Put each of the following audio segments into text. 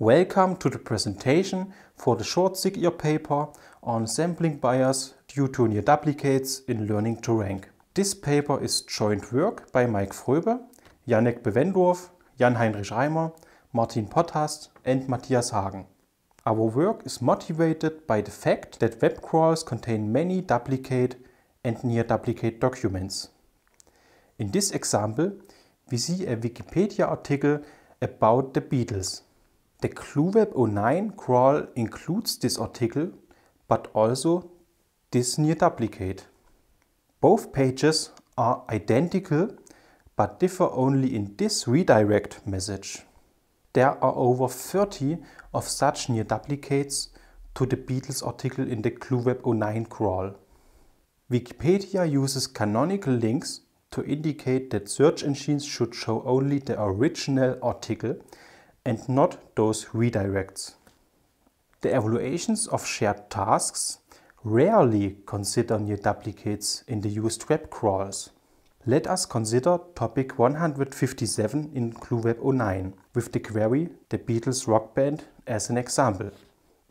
Welcome to the presentation for the short SIGIR paper on sampling bias due to near duplicates in learning to rank. This paper is joint work by Maik Fröbe, Janek Bevendorff, Jan-Heinrich Reimer, Martin Potthast and Matthias Hagen. Our work is motivated by the fact that web crawls contain many duplicate and near duplicate documents. In this example, we see a Wikipedia article about the Beatles. The ClueWeb 09 crawl includes this article, but also this near duplicate. Both pages are identical, but differ only in this redirect message. There are over 30 of such near duplicates to the Beatles article in the ClueWeb 09 crawl. Wikipedia uses canonical links to indicate that search engines should show only the original article and not those redirects. The evaluations of shared tasks rarely consider near duplicates in the used web crawls. Let us consider topic 157 in ClueWeb 09 with the query The Beatles Rock Band as an example.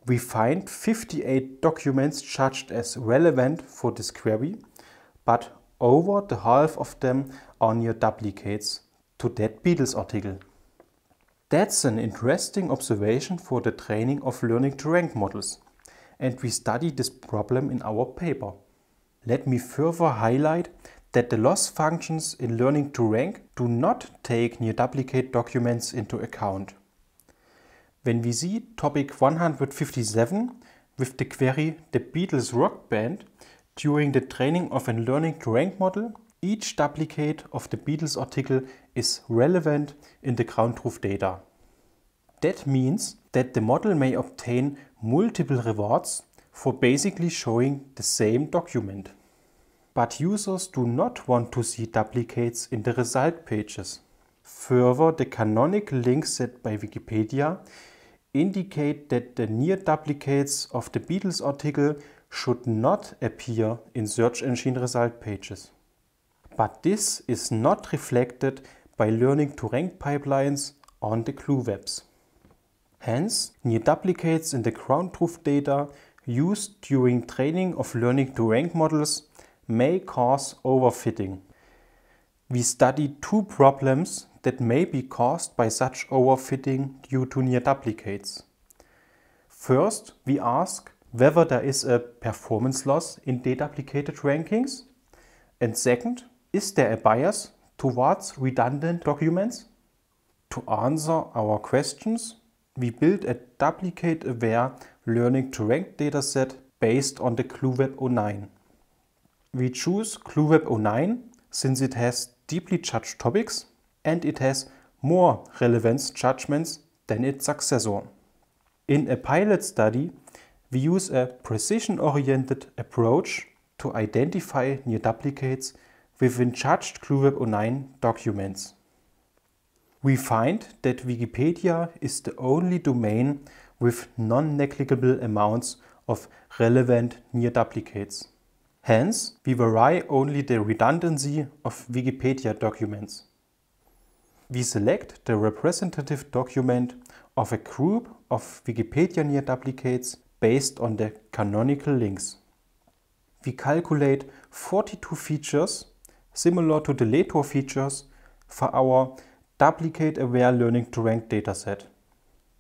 We find 58 documents judged as relevant for this query, but over the half of them are near duplicates to that Beatles article. That's an interesting observation for the training of learning to rank models, and we study this problem in our paper. Let me further highlight that the loss functions in learning to rank do not take near duplicate documents into account. When we see topic 157 with the query the Beatles rock band during the training of a learning to rank model, each duplicate of the Beatles article is relevant in the ground truth data. That means that the model may obtain multiple rewards for basically showing the same document. But users do not want to see duplicates in the result pages. Further, the canonical links set by Wikipedia indicate that the near duplicates of the Beatles article should not appear in search engine result pages. But this is not reflected by learning to rank pipelines on the ClueWebs, Hence, near duplicates in the ground truth data used during training of learning to rank models may cause overfitting. We study two problems that may be caused by such overfitting due to near duplicates. First, we ask whether there is a performance loss in deduplicated rankings. And second, is there a bias towards redundant documents? To answer our questions, we build a duplicate-aware learning to rank dataset based on the ClueWeb 09. We choose ClueWeb 09 since it has deeply judged topics and it has more relevance judgments than its successor. In a pilot study, we use a precision-oriented approach to identify near duplicates within judged ClueWeb 09 documents. We find that Wikipedia is the only domain with non-negligible amounts of relevant near duplicates. Hence, we vary only the redundancy of Wikipedia documents. We select the representative document of a group of Wikipedia near duplicates based on the canonical links. We calculate 42 features similar to the Letor features for our duplicate-aware learning to rank dataset.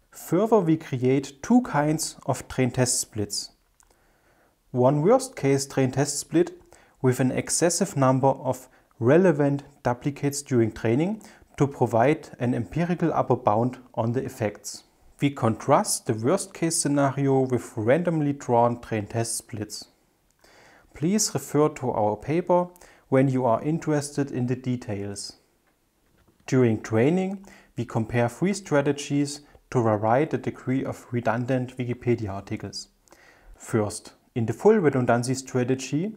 Further, we create two kinds of train test splits. One worst-case train test split with an excessive number of relevant duplicates during training to provide an empirical upper bound on the effects. We contrast the worst-case scenario with randomly drawn train test splits. Please refer to our paper when you are interested in the details. During training, we compare three strategies to vary the degree of redundant Wikipedia articles. First, in the full redundancy strategy,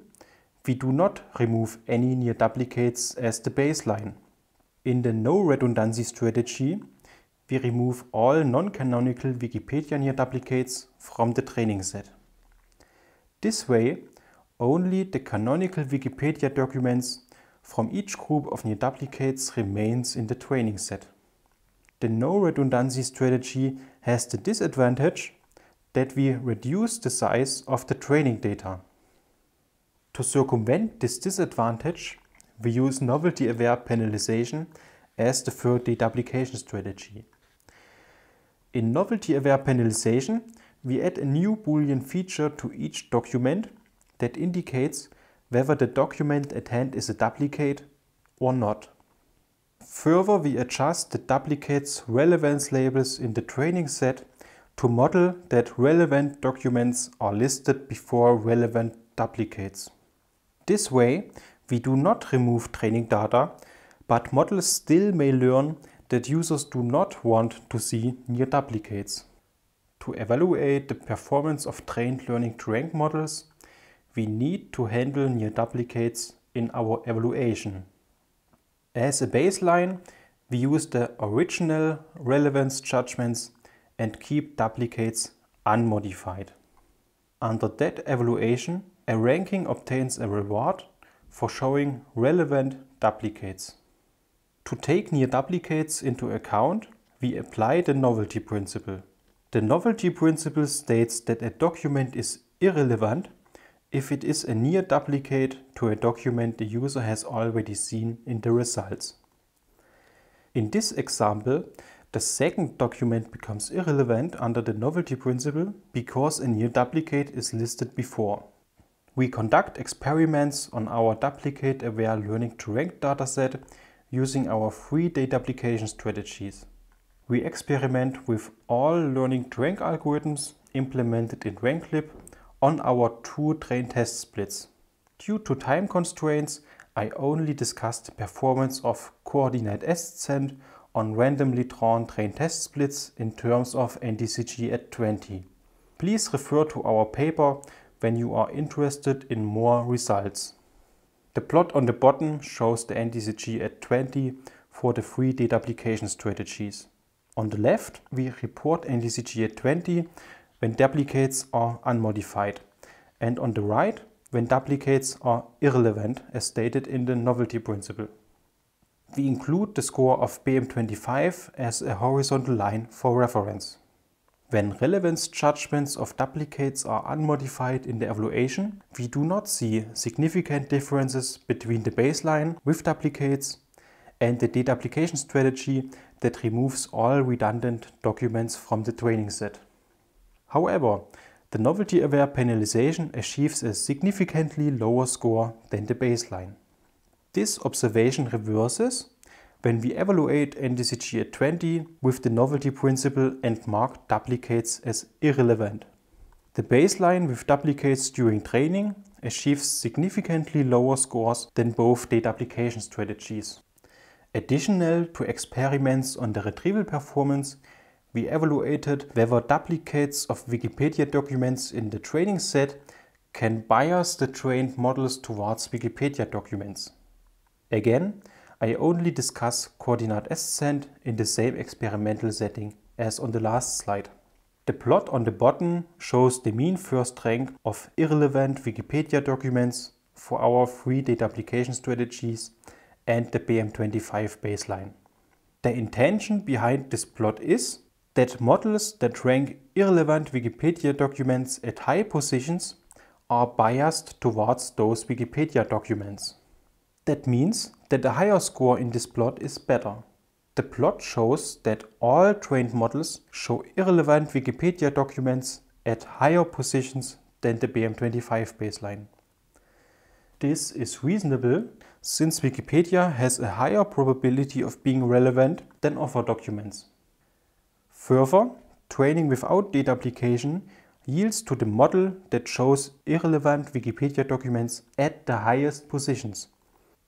we do not remove any near duplicates as the baseline. In the no redundancy strategy, we remove all non-canonical Wikipedia near duplicates from the training set. This way, only the canonical Wikipedia documents from each group of near duplicates remains in the training set. The no redundancy strategy has the disadvantage that we reduce the size of the training data. To circumvent this disadvantage, we use novelty-aware penalization as the third deduplication strategy. In novelty-aware penalization, we add a new Boolean feature to each document that indicates whether the document at hand is a duplicate or not. Further, we adjust the duplicates relevance labels in the training set to model that relevant documents are listed before relevant duplicates. This way, we do not remove training data, but models still may learn that users do not want to see near duplicates. To evaluate the performance of trained learning to rank models, we need to handle near duplicates in our evaluation. As a baseline, we use the original relevance judgments and keep duplicates unmodified. Under that evaluation, a ranking obtains a reward for showing relevant duplicates. To take near duplicates into account, we apply the novelty principle. The novelty principle states that a document is irrelevant if it is a near duplicate to a document the user has already seen in the results. In this example, the second document becomes irrelevant under the novelty principle because a near duplicate is listed before. We conduct experiments on our duplicate-aware learning to rank dataset using our three deduplication strategies. We experiment with all learning to rank algorithms implemented in RankLib on our two train test splits. Due to time constraints, I only discussed the performance of coordinate ascent on randomly drawn train test splits in terms of NDCG at 20. Please refer to our paper when you are interested in more results. The plot on the bottom shows the NDCG at 20 for the three deduplication strategies. On the left, we report NDCG at 20 when duplicates are unmodified, and on the right when duplicates are irrelevant as stated in the novelty principle. We include the score of BM25 as a horizontal line for reference. When relevance judgments of duplicates are unmodified in the evaluation, we do not see significant differences between the baseline with duplicates and the deduplication strategy that removes all redundant documents from the training set. However, the novelty-aware penalization achieves a significantly lower score than the baseline. This observation reverses when we evaluate NDCG at 20 with the novelty principle and mark duplicates as irrelevant. The baseline with duplicates during training achieves significantly lower scores than both deduplication strategies. Additional to experiments on the retrieval performance, we evaluated whether duplicates of Wikipedia documents in the training set can bias the trained models towards Wikipedia documents. Again, I only discuss coordinate ascent in the same experimental setting as on the last slide. The plot on the bottom shows the mean first rank of irrelevant Wikipedia documents for our three deduplication strategies and the BM25 baseline. The intention behind this plot is that models that rank irrelevant Wikipedia documents at high positions are biased towards those Wikipedia documents. That means that a higher score in this plot is better. The plot shows that all trained models show irrelevant Wikipedia documents at higher positions than the BM25 baseline. This is reasonable since Wikipedia has a higher probability of being relevant than other documents. Further, training without deduplication yields to the model that shows irrelevant Wikipedia documents at the highest positions.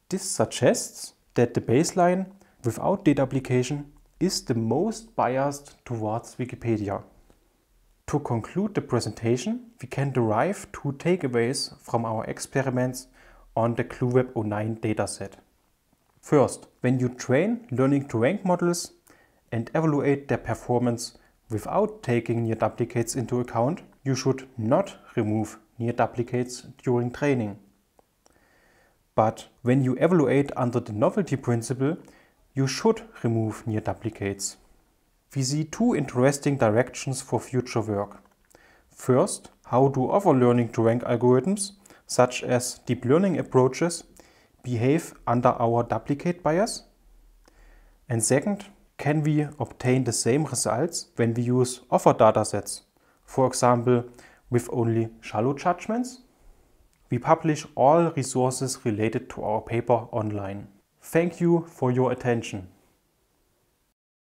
This suggests that the baseline without deduplication is the most biased towards Wikipedia. To conclude the presentation, we can derive two takeaways from our experiments on the ClueWeb 09 dataset. First, when you train learning to rank models, and evaluate their performance without taking near duplicates into account, you should not remove near duplicates during training. But when you evaluate under the novelty principle, you should remove near duplicates. We see two interesting directions for future work. First, how do other learning to rank algorithms, such as deep learning approaches, behave under our duplicate bias? And second, can we obtain the same results when we use offer datasets, for example, with only shallow judgments? We publish all resources related to our paper online. Thank you for your attention.